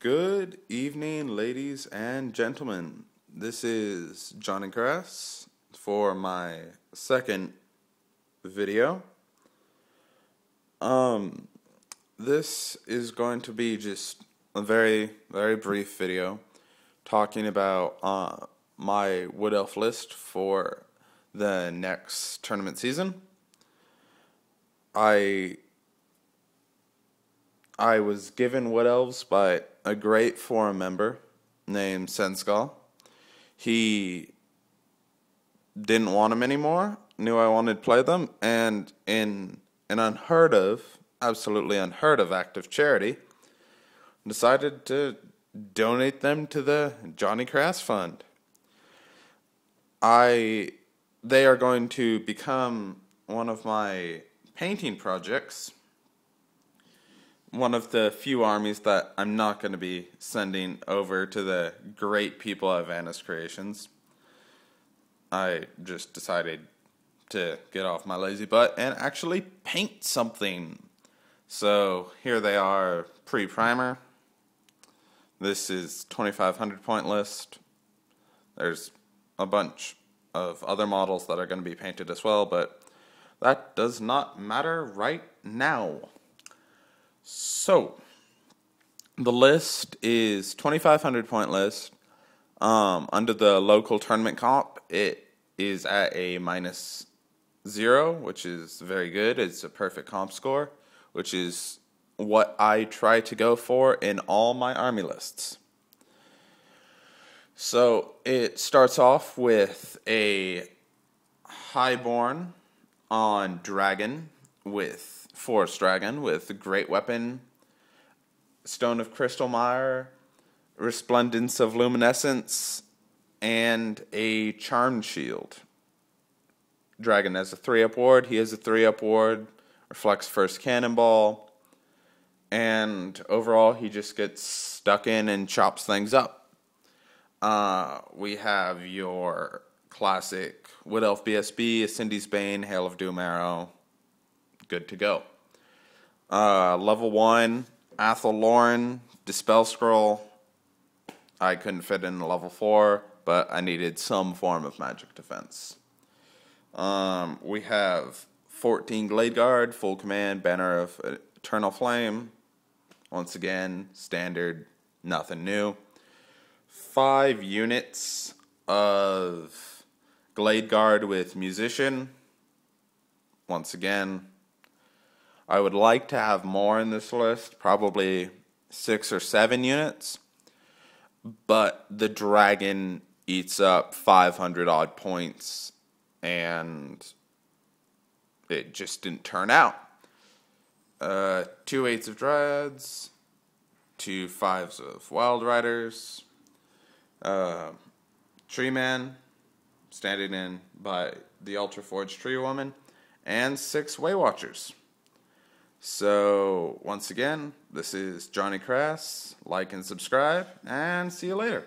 Good evening, ladies and gentlemen. This is Johnny Crass for my second video. Um, this is going to be just a very, very brief video talking about uh, my Wood Elf list for the next tournament season. I I was given Wood Elves by a great forum member named Senskull. He didn't want them anymore, knew I wanted to play them, and in an unheard of, absolutely unheard of act of charity, decided to donate them to the Johnny Crass Fund. I they are going to become one of my painting projects one of the few armies that I'm not going to be sending over to the great people at Vanna's Creations. I just decided to get off my lazy butt and actually paint something. So here they are pre primer. This is 2500 point list. There's a bunch of other models that are going to be painted as well, but that does not matter right now. So, the list is 2,500 point list. Um, under the local tournament comp, it is at a minus zero, which is very good. It's a perfect comp score, which is what I try to go for in all my army lists. So it starts off with a highborn on dragon with Forest Dragon with Great Weapon, Stone of Crystal Mere, Resplendence of Luminescence, and a Charmed Shield. Dragon has a 3 up ward, he has a 3 up ward, reflects first cannonball, and overall he just gets stuck in and chops things up. Uh, we have your classic Wood Elf BSB, Cindy's Bane, Hail of Doom Arrow, good to go. Uh, level one, Athel Loren, Dispel Scroll. I couldn't fit in level four, but I needed some form of magic defense. Um, we have 14 Glade Guard, full command, Banner of Eternal Flame. Once again, standard, nothing new. Five units of Glade Guard with Musician. Once again, I would like to have more in this list, probably six or seven units. But the dragon eats up 500 odd points, and it just didn't turn out. Uh, two eights of dryads, two fives of wild riders, uh, tree man standing in by the ultra forged tree woman, and six way watchers. So, once again, this is Johnny Crass. Like and subscribe, and see you later.